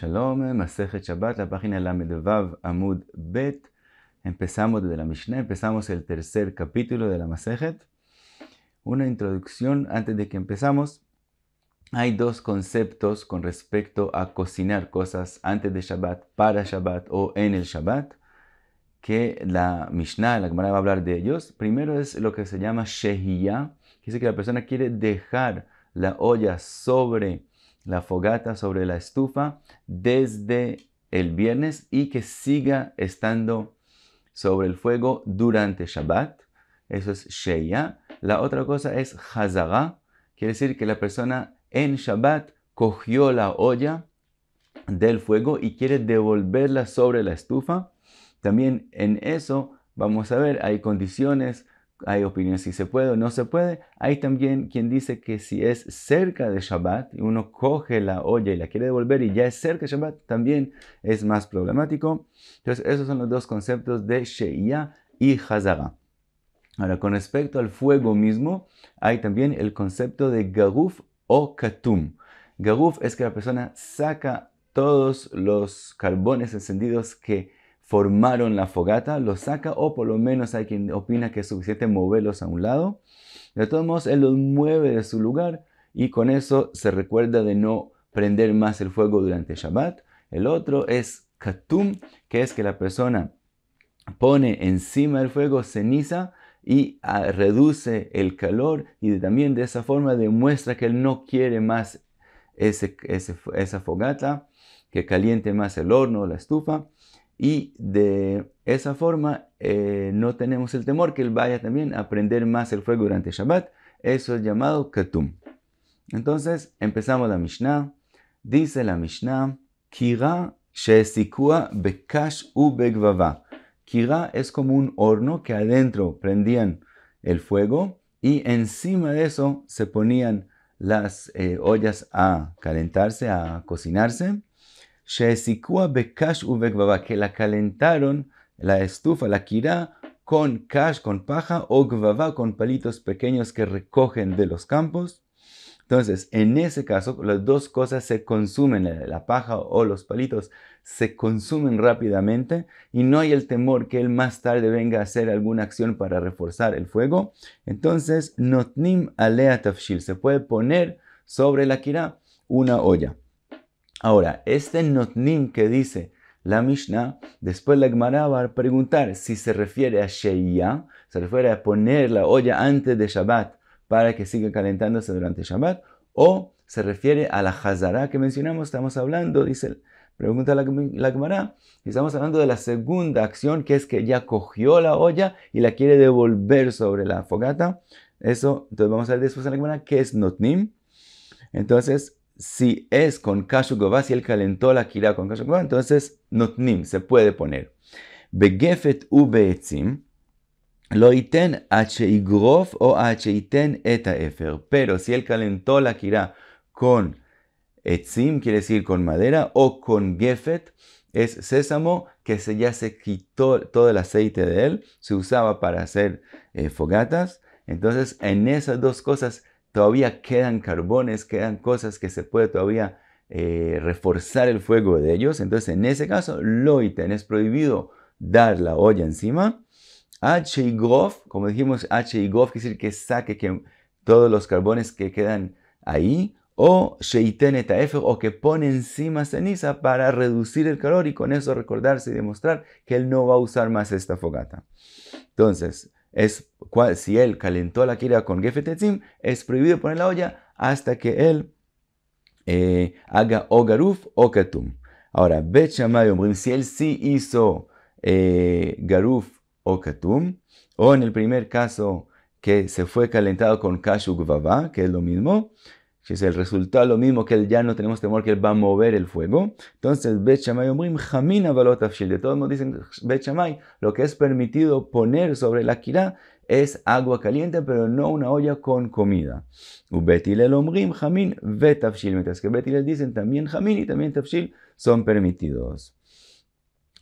Shalom, Masejet Shabbat, la página Lamed Amud Bet. Empezamos desde la Mishnah, empezamos el tercer capítulo de la Masejet. Una introducción antes de que empezamos. Hay dos conceptos con respecto a cocinar cosas antes de Shabbat, para Shabbat o en el Shabbat, que la Mishnah, la Gemara va a hablar de ellos. Primero es lo que se llama Shehiyah, que dice que la persona quiere dejar la olla sobre la fogata sobre la estufa desde el viernes y que siga estando sobre el fuego durante Shabbat. Eso es Sheya. La otra cosa es Hazara. Quiere decir que la persona en Shabbat cogió la olla del fuego y quiere devolverla sobre la estufa. También en eso vamos a ver, hay condiciones hay opiniones si se puede o no se puede. Hay también quien dice que si es cerca de Shabbat y uno coge la olla y la quiere devolver y ya es cerca de Shabbat, también es más problemático. Entonces, esos son los dos conceptos de Sheiyah y Hazara. Ahora, con respecto al fuego mismo, hay también el concepto de Garuf o Katum. Garuf es que la persona saca todos los carbones encendidos que formaron la fogata, los saca o por lo menos hay quien opina que es suficiente moverlos a un lado. De todos modos, él los mueve de su lugar y con eso se recuerda de no prender más el fuego durante Shabbat. El otro es katum, que es que la persona pone encima del fuego ceniza y ah, reduce el calor y también de esa forma demuestra que él no quiere más esa fogata, que caliente más el horno o la estufa y de esa forma eh, no tenemos el temor que él vaya también a prender más el fuego durante Shabbat. Eso es llamado Katum. Entonces empezamos la Mishnah. Dice la Mishnah, Kira shesikua bekash u begvava. Kira es como un horno que adentro prendían el fuego y encima de eso se ponían las eh, ollas a calentarse, a cocinarse que la calentaron, la estufa, la kira, con kash, con paja, o gvava, con palitos pequeños que recogen de los campos. Entonces, en ese caso, las dos cosas se consumen, la paja o los palitos se consumen rápidamente y no hay el temor que él más tarde venga a hacer alguna acción para reforzar el fuego. Entonces, notnim alea tafshil, se puede poner sobre la kira una olla. Ahora, este notnim que dice la Mishnah, después la Gemara va a preguntar si se refiere a Sheiyah, se refiere a poner la olla antes de Shabbat para que siga calentándose durante Shabbat, o se refiere a la Hazara que mencionamos, estamos hablando, dice, pregunta la, la Gemara, estamos hablando de la segunda acción que es que ya cogió la olla y la quiere devolver sobre la fogata. Eso, entonces vamos a ver después en la Gemara qué es Notnim. Entonces, si es con kashu si él calentó la kira con kashu entonces notnim se puede poner. Begefet u beetzim, lo iten igrof o iten eta efer. Pero si él calentó la kira con etzim, quiere decir con madera, o con gefet, es sésamo que se, ya se quitó todo el aceite de él, se usaba para hacer eh, fogatas. Entonces, en esas dos cosas todavía quedan carbones, quedan cosas que se puede todavía eh, reforzar el fuego de ellos. Entonces, en ese caso, loiten es prohibido dar la olla encima. H como dijimos, H y gof quiere decir que saque que todos los carbones que quedan ahí. O sheiten etaefer, o que pone encima ceniza para reducir el calor y con eso recordarse y demostrar que él no va a usar más esta fogata. Entonces, es, si él calentó la kira con gefetetzim, es prohibido poner la olla hasta que él eh, haga o garuf o katum. Ahora, Bet si él sí hizo eh, garuf o katum, o en el primer caso que se fue calentado con kashu que es lo mismo, si es el resultado lo mismo que él ya no tenemos temor que él va a mover el fuego. Entonces, Bet Shammai omrim jamina De todos modos dicen Bet lo que es permitido poner sobre la kira es agua caliente, pero no una olla con comida. Ubetil el omrim jamin vetafshil. Mientras que Betil dicen también jamin y también tafshil son permitidos.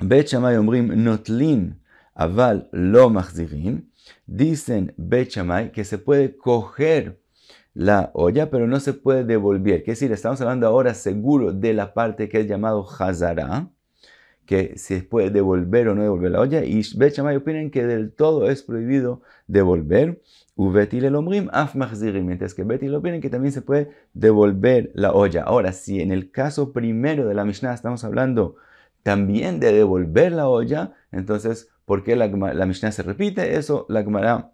Bet Shammai omrim notlin aval lo machzirin. Dicen Bet que se puede coger la olla, pero no se puede devolver. Es decir, estamos hablando ahora seguro de la parte que es llamado Hazara, que se puede devolver o no devolver la olla. Y Bechamay opinan que del todo es prohibido devolver. Uvetil el omrim af Mientras que Betil opinan que también se puede devolver la olla. Ahora, si en el caso primero de la Mishnah estamos hablando también de devolver la olla, entonces, ¿por qué la, la Mishnah se repite? Eso la Gemara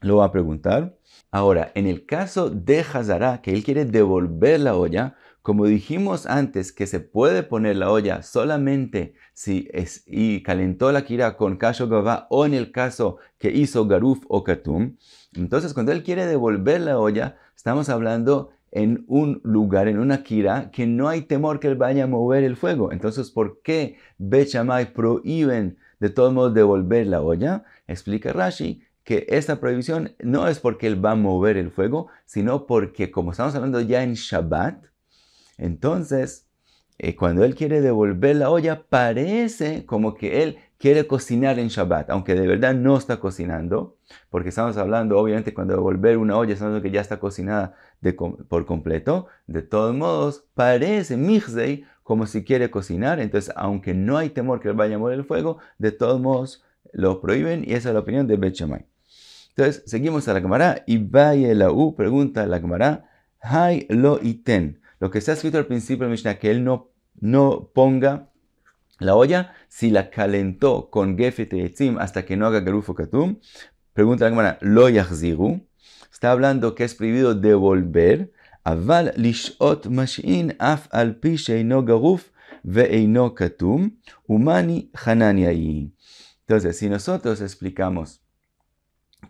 lo va a preguntar. Ahora, en el caso de Hazara, que él quiere devolver la olla, como dijimos antes que se puede poner la olla solamente si y calentó la kira con kasho gavá o en el caso que hizo garuf o katum, entonces cuando él quiere devolver la olla, estamos hablando en un lugar, en una kira, que no hay temor que él vaya a mover el fuego. Entonces, ¿por qué Bechamay prohíben de todos modos devolver la olla? Explica Rashi que esta prohibición no es porque él va a mover el fuego, sino porque como estamos hablando ya en Shabbat, entonces eh, cuando él quiere devolver la olla, parece como que él quiere cocinar en Shabbat, aunque de verdad no está cocinando, porque estamos hablando, obviamente, cuando devolver una olla, estamos hablando que ya está cocinada por completo. De todos modos, parece Mihzei como si quiere cocinar, entonces, aunque no hay temor que él vaya a morir el fuego, de todos modos lo prohíben y esa es la opinión de Bet entonces, seguimos a la cámara y vaya la U, pregunta a la cámara, Hay lo iten. Lo que está escrito al principio de Mishnah, que él no, no ponga la olla si la calentó con gefet y etzim hasta que no haga garufo katum. Pregunta a la cámara, lo yachziru. Está hablando que es prohibido devolver. Aval lishot mashin af al pi sheino garuf ve'eino katum. Umani hananiai. Entonces, si nosotros explicamos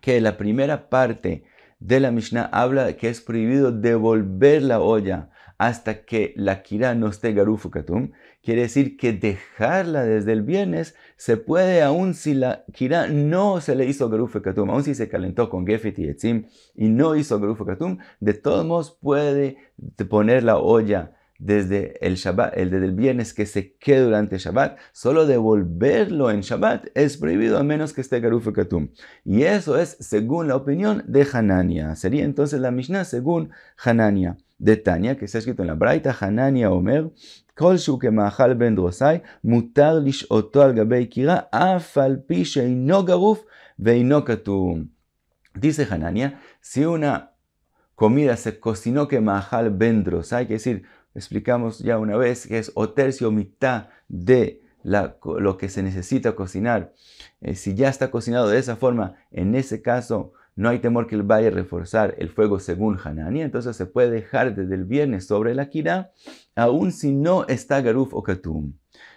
que la primera parte de la Mishnah habla que es prohibido devolver la olla hasta que la kira no esté garufu katum. Quiere decir que dejarla desde el viernes se puede aún si la kira no se le hizo garufu katum, aún si se calentó con gefet y etzim y no hizo garufu katum, de todos modos puede poner la olla desde el Shabbat, el desde el viernes que se quede durante Shabbat, solo devolverlo en Shabbat es prohibido a menos que esté Garuf Katum. Y eso es según la opinión de Hanania. Sería entonces la Mishnah según Hanania de Tania, que está escrito en la Braita, Hanania Omer, כל שהוא כמאכל בן דרוסאי, מותר לשעותו על גבי קירה, אף על פי שאינו גרוף ואינו כתום. Dice Hanania, si una comida se cocinó que mahal ben drosai, que decir, explicamos ya una vez que es o tercio o mitad de lo que se necesita cocinar. Eh, si ya está cocinado de esa forma, en ese caso no hay temor que él vaya a reforzar el fuego según Hanani, entonces se puede dejar desde el viernes sobre la kira, aun si no está garuf o katum.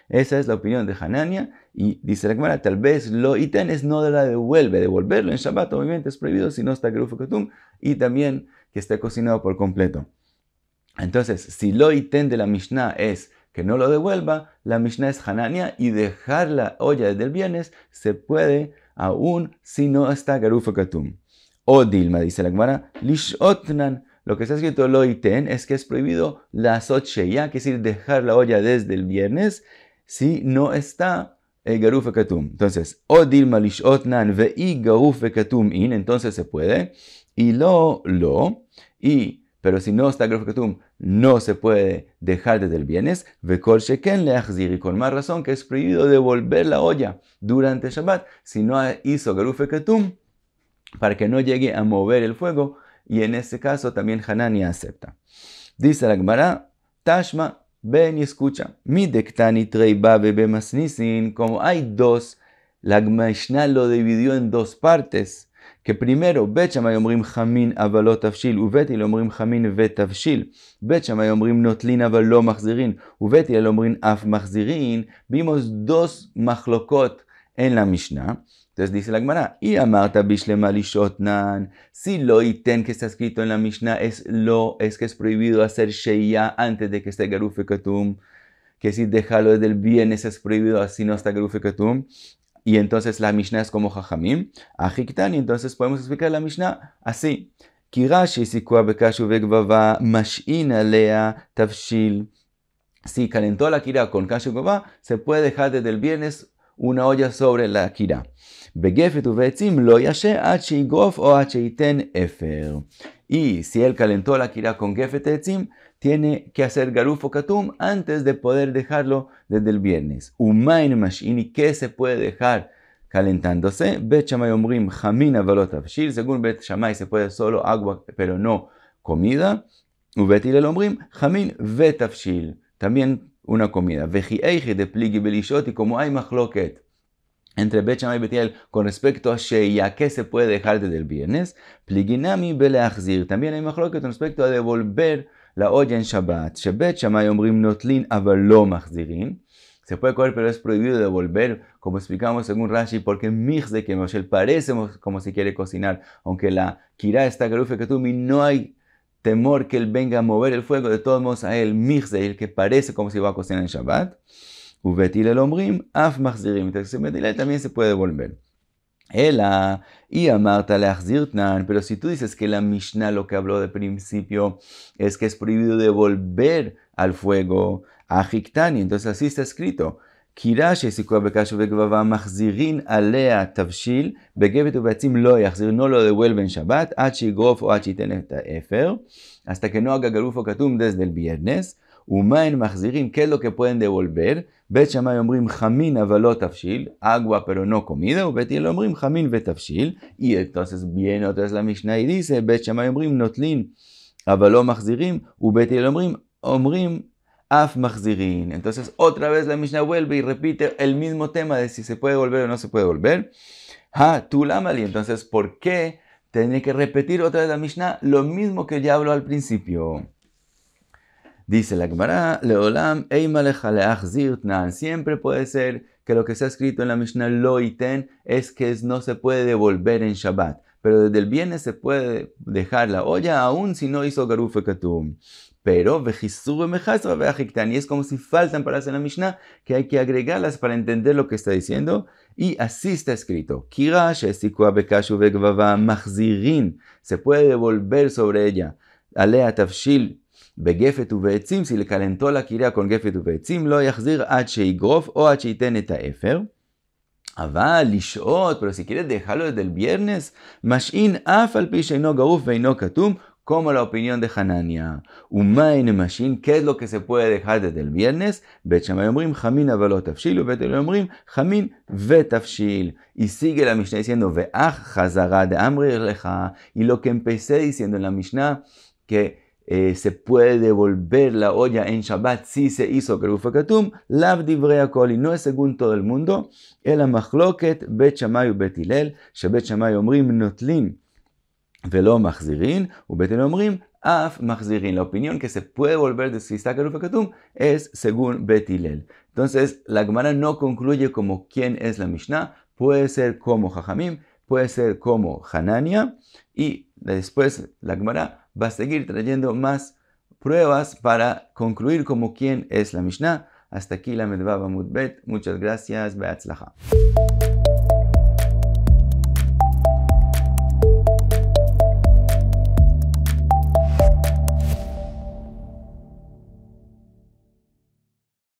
Esa es la opinión de Hanania y dice la cámara, tal vez lo itenes no de la devuelve, devolverlo en Shabbat obviamente es prohibido si no está garuf o katum y también que esté cocinado por completo. Entonces, si lo ítem de la Mishnah es que no lo devuelva, la Mishnah es Hanania y dejar la olla desde el viernes se puede aún si no está Garufa Katum. O Dilma, dice la Gemara, Lishotnan. Lo que está escrito lo iten es que es prohibido la ya que es decir, dejar la olla desde el viernes si no está el Garufa Katum. Entonces, O Dilma Lishotnan ve'i Garufa Katum in, entonces se puede. Y lo, lo, y pero si no está Garuf Katum, no se puede dejar desde el bienes. Vekol Sheken y con más razón que es prohibido devolver la olla durante Shabbat si no hizo Garuf Katum para que no llegue a mover el fuego. Y en este caso también Hanani acepta. Dice la Gemara, Tashma, ven y escucha. Mi dektani masnisin, como hay dos, la Mishnah lo dividió en dos partes כפנימרו, בית שמאי אומרים חמין אבל לא תבשיל, ובית הלל אומרים חמין ותבשיל. בית שמאי אומרים נוטלין אבל לא מחזירין, ובית הלל אומרים אף מחזירין, בימוס דוס מחלוקות אין לה משנה. תסדיס אל הגמרא, אי אמרת בשלמה לשעות נען, סי לא ייתן כססקריטון למשנה, אס לא, אס כס פריבידו אסר שהייה אנטה דקסטה לא גרוף וכתום. כסי דחלו אדל בי bien es prohibido, así no está. Y entonces la Mishnah es como Jajamim. y entonces podemos explicar la Mishnah así. Kirashi sikua bekashu vegvava mash'ina lea tavshil. Si calentó la kira con kashu se puede dejar desde el viernes una olla sobre la kira. Begefet uvetzim lo yashe o efer. Y si él calentó la kira con Gefet Etzim, tiene que hacer Garufo Katum antes de poder dejarlo desde el viernes. Umain Mashini, ¿qué se puede dejar calentándose? Bet Shamay Omrim Hamina Valot Según Bet Shamay se puede solo agua, pero no comida. Ubet el Omrim Hamin Vetafshil. También una comida. Veji de Pligi Belishot, y como hay machloket entre Bet y Betiel con respecto a Sheya, ¿qué se puede dejar desde el viernes? Pliginami Beleachzir. También hay machloket con respecto a devolver la en Shabbat. Machzirin. Se puede comer, pero es prohibido devolver, como explicamos según Rashi, porque de que Moshe parece como si quiere cocinar, aunque la kira está garufe que no hay temor que él venga a mover el fuego, de todos modos a él, Mirze, el que parece como si va a cocinar en Shabbat. Uvetil el omrim, af machzirim. Entonces, también se puede devolver Ela, y amarta leachzirtnan, pero si tú dices que la Mishnah lo que habló de principio es que es prohibido devolver al fuego a Jiktani, entonces así está escrito. קירה שהעסיקוה בקש ובגבבה מחזירין עליה תבשיל, בגבת ובעצים לא יחזיר, no lo devuelven שבת, עד שיגרוף או עד שייתן את האפר, hasta que no haga garufo katum desde Umain Mahzirim, ¿qué es lo que pueden devolver? Bet Shammai Omrim Jamin Avalot Tafshil, agua pero no comida, o Bet Omrim Jamin Betafshil. Y entonces viene otra vez la Mishnah y dice, Bet Shammai Omrim Notlin Avalot Mahzirim, u Bet Omrim Omrim Af Mahzirin. Entonces otra vez la Mishnah vuelve y repite el mismo tema de si se puede volver o no se puede volver. Ha Tulamali, entonces ¿por qué? Tenía que repetir otra vez la Mishnah, lo mismo que ya habló al principio. Dice la Gemara, Leolam Siempre puede ser que lo que está escrito en la Mishnah lo iten es que no se puede devolver en Shabbat. Pero desde el viernes se puede dejar la olla aún si no hizo Garufe Katum. Pero, y es como si faltan para hacer la Mishnah, que hay que agregarlas para entender lo que está diciendo. Y así está escrito. Se puede devolver sobre ella. Alea tafshil begefet uveetzim, si le calentó la kira con gefet uveetzim, lo yachzir ad sheigrof o ad sheiten et haefer. Aval, lishot, pero si quieres dejarlo desde el viernes, mashin af al pi sheino garuf veino katum, como la opinión de Hanania. Umain Mashin, ¿qué es lo que se puede dejar desde el viernes? omrim Hamin Avalotafshil, omrim Hamin Vetafshil. Y sigue la Mishnah diciendo, Ve'ach Hazara de Amri Lecha. Y lo que empecé diciendo en la Mishnah, que eh, se puede devolver la olla en Shabbat si se hizo Kerufakatum, Lav Divreakol, y no es según todo el mundo, el Machloket, Bet Shamay u Bet Hillel, Shebet Shamay omrim Notlin. Velo Machzirin, Ubetel Omrim, Af Machzirin. La opinión que se puede volver de Sistaka Katum es según Betilel. Entonces, la Gemara no concluye como quién es la Mishnah, puede ser como Jajamim, puede ser como Hanania, y después la Gemara va a seguir trayendo más pruebas para concluir como quién es la Mishnah. Hasta aquí la Medvaba Mudbet. Muchas gracias. Beatzlacha.